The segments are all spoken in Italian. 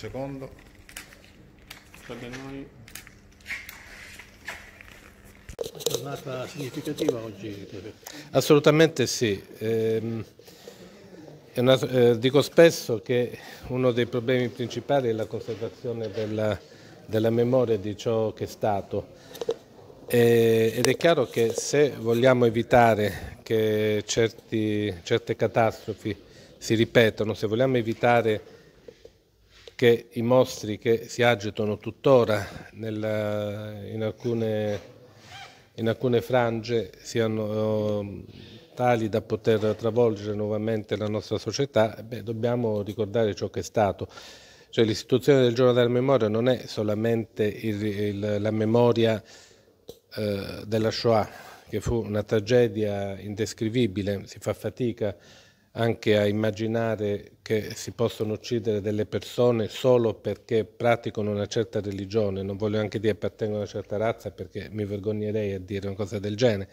secondo. Noi. Una giornata significativa oggi. Assolutamente sì. Ehm, una- eh, dico spesso che uno dei problemi principali è la conservazione della, della memoria di ciò che è stato. E- ed è chiaro che se vogliamo evitare che certi- certe catastrofi si ripetano, se vogliamo evitare che i mostri che si agitano tuttora nella- in, alcune, in alcune frange siano eh, tali da poter travolgere nuovamente la nostra società, eh beh, dobbiamo ricordare ciò che è stato. Cioè, l'istituzione del giorno della memoria non è solamente il- il- la memoria eh, della Shoah, che fu una tragedia indescrivibile, si fa fatica anche a immaginare che si possono uccidere delle persone solo perché praticano una certa religione, non voglio anche dire appartengono a una certa razza perché mi vergognerei a dire una cosa del genere,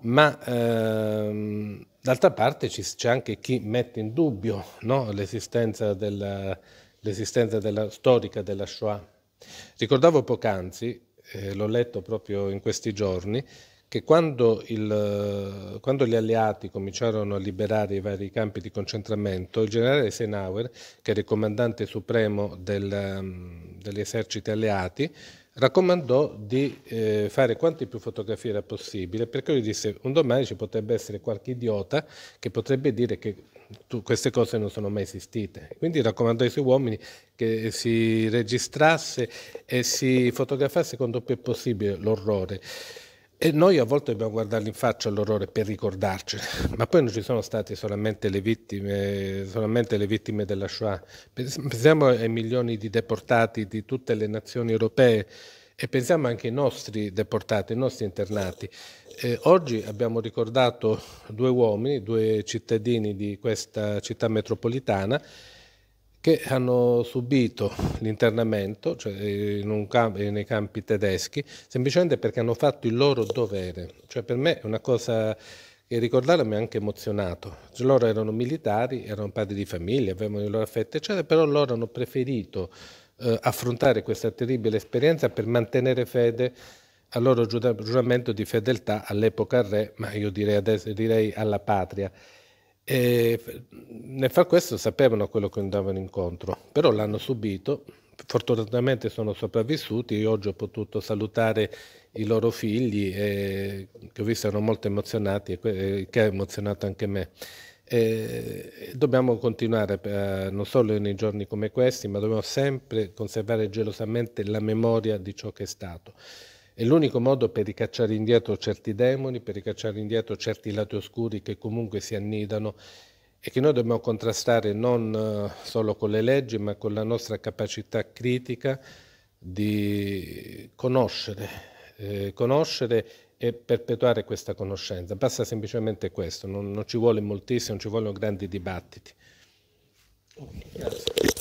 ma ehm, d'altra parte c'è anche chi mette in dubbio no, l'esistenza, della, l'esistenza della- storica della Shoah. Ricordavo poc'anzi, eh, l'ho letto proprio in questi giorni, che quando, il- quando gli alleati cominciarono a liberare i vari campi di concentramento, il generale Eisenhower, che era il comandante supremo del, um, degli eserciti alleati, raccomandò di eh, fare quante più fotografie era possibile, perché lui disse un domani ci potrebbe essere qualche idiota che potrebbe dire che tu- queste cose non sono mai esistite. Quindi raccomandò ai suoi uomini che si registrasse e si fotografasse quanto più possibile l'orrore. E noi a volte dobbiamo guardarli in faccia l'orrore per ricordarcene, ma poi non ci sono state solamente le vittime, solamente le vittime della Shoah. Pens- Pensiamo ai milioni di deportati di tutte le nazioni europee e pensiamo anche ai nostri deportati, ai nostri internati. Eh, oggi abbiamo ricordato due uomini, due cittadini di questa città metropolitana che hanno subito l'internamento cioè un camp- nei campi tedeschi semplicemente perché hanno fatto il loro dovere. Cioè per me è una cosa che ricordarla mi ha anche emozionato. Cioè, loro erano militari, erano padri di famiglia, avevano i loro affetti, eccetera, però loro hanno preferito eh, affrontare questa terribile esperienza per mantenere fede al loro giura- giuramento di fedeltà all'epoca al re, ma io direi adesso direi alla patria. E nel far questo sapevano quello che andavano incontro, però l'hanno subito. Fortunatamente sono sopravvissuti. Io oggi ho potuto salutare i loro figli, eh, che ho visto erano molto emozionati, e che ha emozionato anche me. E dobbiamo continuare, eh, non solo nei giorni come questi, ma dobbiamo sempre conservare gelosamente la memoria di ciò che è stato. È l'unico modo per ricacciare indietro certi demoni, per ricacciare indietro certi lati oscuri che comunque si annidano e che noi dobbiamo contrastare non eh, solo con le leggi, ma con la nostra capacità critica di conoscere, eh, conoscere e perpetuare questa conoscenza. Basta semplicemente questo, non, non ci vuole moltissimo, non ci vogliono grandi dibattiti. Grazie.